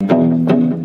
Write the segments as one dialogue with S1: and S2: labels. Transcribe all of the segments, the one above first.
S1: Thank you.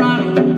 S1: running.